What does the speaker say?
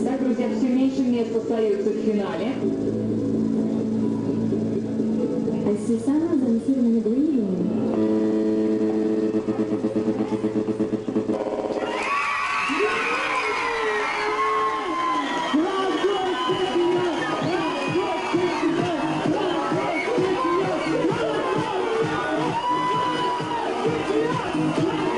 Да, друзья, все меньше мест остается в финале. Сусана замесила на Yeah!